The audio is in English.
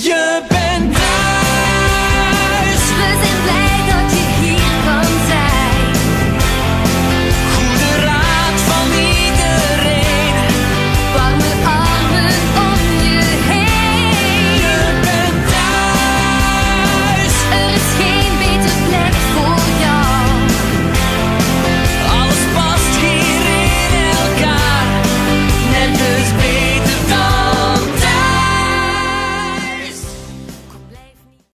You're